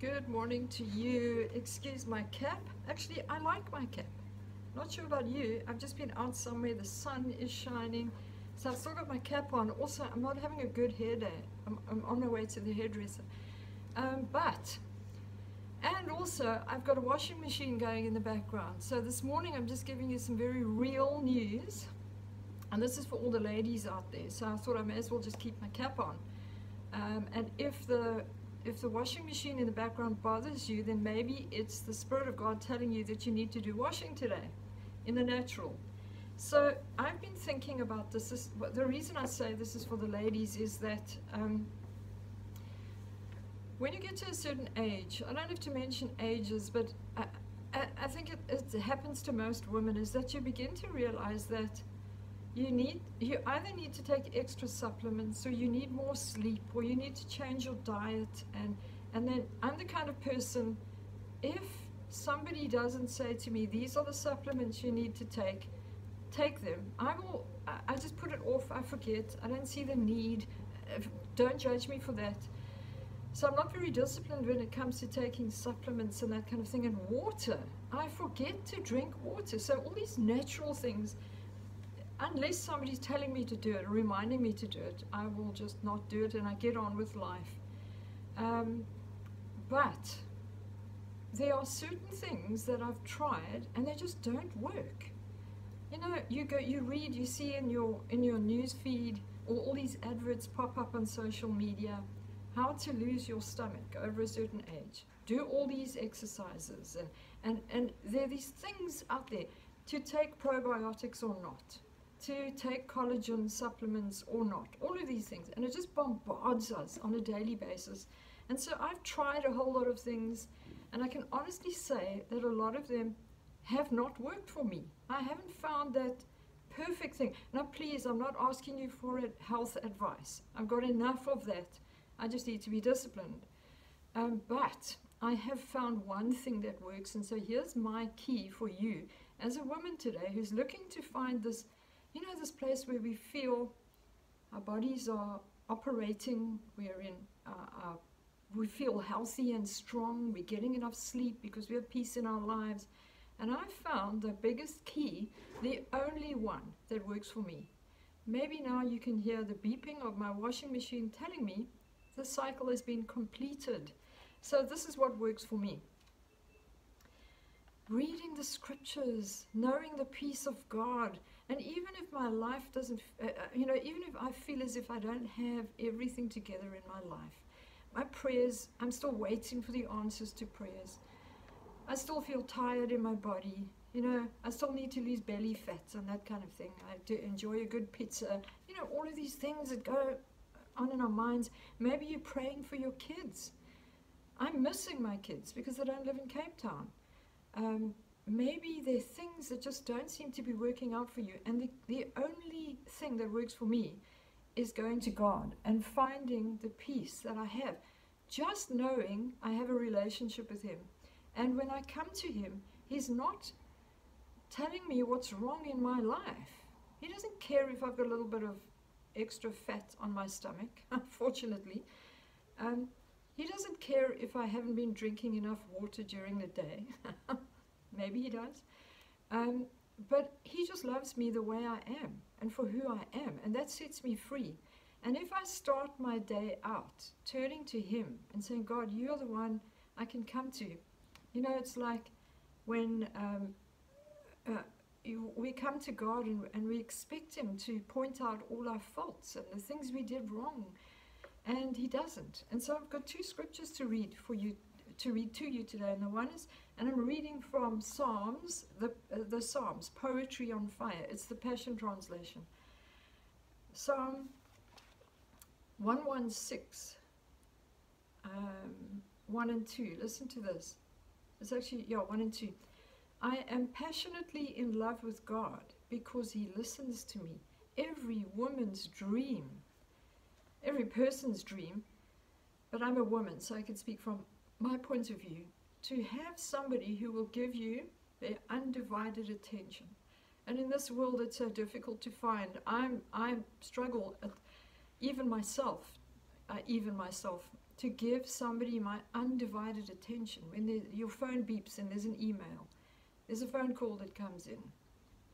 Good morning to you. Excuse my cap. Actually, I like my cap. Not sure about you. I've just been out somewhere. The sun is shining. So I've still got my cap on. Also, I'm not having a good hair day. I'm, I'm on my way to the hairdresser. Um, but, and also, I've got a washing machine going in the background. So this morning, I'm just giving you some very real news. And this is for all the ladies out there. So I thought I may as well just keep my cap on. Um, and if the if the washing machine in the background bothers you, then maybe it's the Spirit of God telling you that you need to do washing today in the natural. So I've been thinking about this. this the reason I say this is for the ladies is that um, when you get to a certain age, I don't have to mention ages, but I, I, I think it, it happens to most women, is that you begin to realize that you need you either need to take extra supplements or you need more sleep or you need to change your diet and and then I'm the kind of person if somebody doesn't say to me these are the supplements you need to take take them. I will I just put it off I forget I don't see the need don't judge me for that. So I'm not very disciplined when it comes to taking supplements and that kind of thing and water. I forget to drink water. So all these natural things unless somebody's telling me to do it, reminding me to do it, I will just not do it and I get on with life. Um, but there are certain things that I've tried and they just don't work. You know, you go, you read, you see in your in your news feed, or all these adverts pop up on social media, how to lose your stomach over a certain age. Do all these exercises, and and and there are these things out there to take probiotics or not to take collagen supplements or not, all of these things. And it just bombards us on a daily basis. And so I've tried a whole lot of things, and I can honestly say that a lot of them have not worked for me. I haven't found that perfect thing. Now, please, I'm not asking you for health advice. I've got enough of that. I just need to be disciplined. Um, but I have found one thing that works, and so here's my key for you as a woman today who's looking to find this you know, this place where we feel our bodies are operating, we're in, uh, uh, we feel healthy and strong, we're getting enough sleep because we have peace in our lives. And I found the biggest key, the only one that works for me. Maybe now you can hear the beeping of my washing machine telling me the cycle has been completed. So this is what works for me reading the scriptures, knowing the peace of God. And even if my life doesn't, uh, uh, you know, even if I feel as if I don't have everything together in my life, my prayers, I'm still waiting for the answers to prayers. I still feel tired in my body. You know, I still need to lose belly fat and that kind of thing. I do enjoy a good pizza. You know, all of these things that go on in our minds. Maybe you're praying for your kids. I'm missing my kids because I don't live in Cape Town um, maybe there are things that just don't seem to be working out for you. And the, the only thing that works for me is going to God and finding the peace that I have. Just knowing I have a relationship with Him. And when I come to Him, He's not telling me what's wrong in my life. He doesn't care if I've got a little bit of extra fat on my stomach, unfortunately. Um, he doesn't care if I haven't been drinking enough water during the day. Maybe he does. Um, but he just loves me the way I am and for who I am. And that sets me free. And if I start my day out turning to him and saying, God, you're the one I can come to. You know, it's like when um, uh, you, we come to God and, and we expect him to point out all our faults and the things we did wrong and he doesn't. And so I've got two scriptures to read for you to read to you today, and the one is, and I'm reading from Psalms, the uh, the Psalms, poetry on fire. It's the Passion Translation. Psalm 116, um, 1 and 2. Listen to this. It's actually, yeah, 1 and 2. I am passionately in love with God because he listens to me. Every woman's dream every person's dream, but I'm a woman, so I can speak from my point of view. To have somebody who will give you their undivided attention. And in this world, it's so difficult to find. I'm, I struggle, at, even myself, uh, even myself, to give somebody my undivided attention. When your phone beeps and there's an email, there's a phone call that comes in,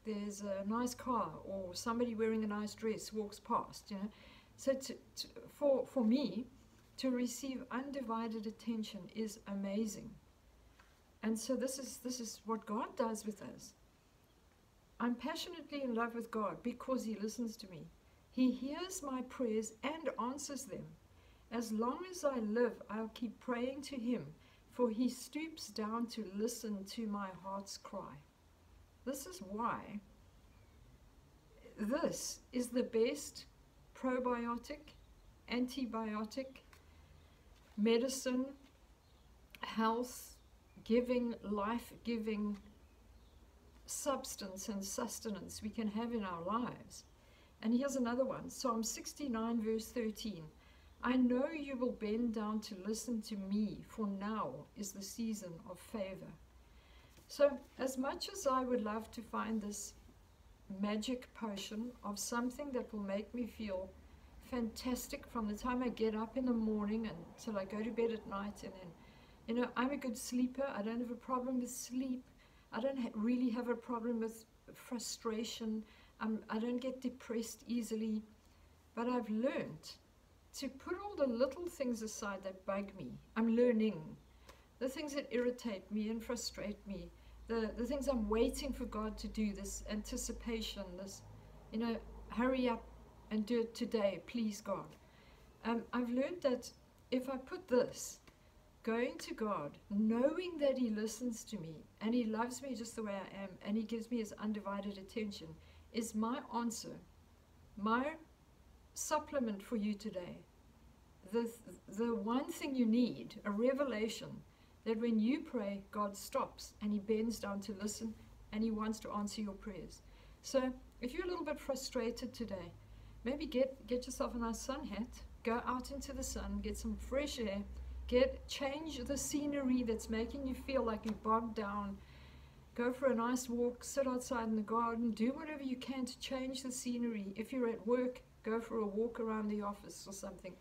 there's a nice car or somebody wearing a nice dress walks past, you know. So to, to, for, for me, to receive undivided attention is amazing. And so this is, this is what God does with us. I'm passionately in love with God because He listens to me. He hears my prayers and answers them. As long as I live, I'll keep praying to Him, for He stoops down to listen to my heart's cry. This is why this is the best probiotic, antibiotic, medicine, health, giving, life giving substance and sustenance we can have in our lives. And here's another one Psalm 69, verse 13. I know you will bend down to listen to me, for now is the season of favor. So, as much as I would love to find this magic potion of something that will make me feel fantastic from the time I get up in the morning until I go to bed at night, and then, you know, I'm a good sleeper. I don't have a problem with sleep. I don't ha- really have a problem with frustration. I'm, I don't get depressed easily. But I've learned to put all the little things aside that bug me. I'm learning. The things that irritate me and frustrate me. The, the things I'm waiting for God to do, this anticipation, this, you know, hurry up and do it today, please God. Um, I've learned that if I put this going to God, knowing that He listens to me and He loves me just the way I am and He gives me His undivided attention, is my answer, my supplement for you today. The, the one thing you need, a revelation, that when you pray, God stops and He bends down to listen and He wants to answer your prayers. So if you're a little bit frustrated today, maybe get, get yourself a nice sun hat, go out into the sun, get some fresh air Get change the scenery that's making you feel like you're bogged down. Go for a nice walk, sit outside in the garden, do whatever you can to change the scenery. If you're at work, go for a walk around the office or something.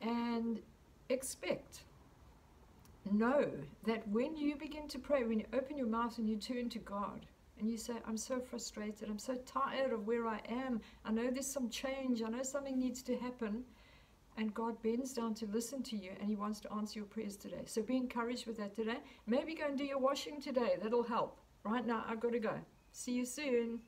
And expect, know that when you begin to pray, when you open your mouth and you turn to God, and you say, I'm so frustrated, I'm so tired of where I am, I know there's some change, I know something needs to happen and God bends down to listen to you and He wants to answer your prayers today. So be encouraged with that today. Maybe go and do your washing today. That'll help. Right now, I've got to go. See you soon.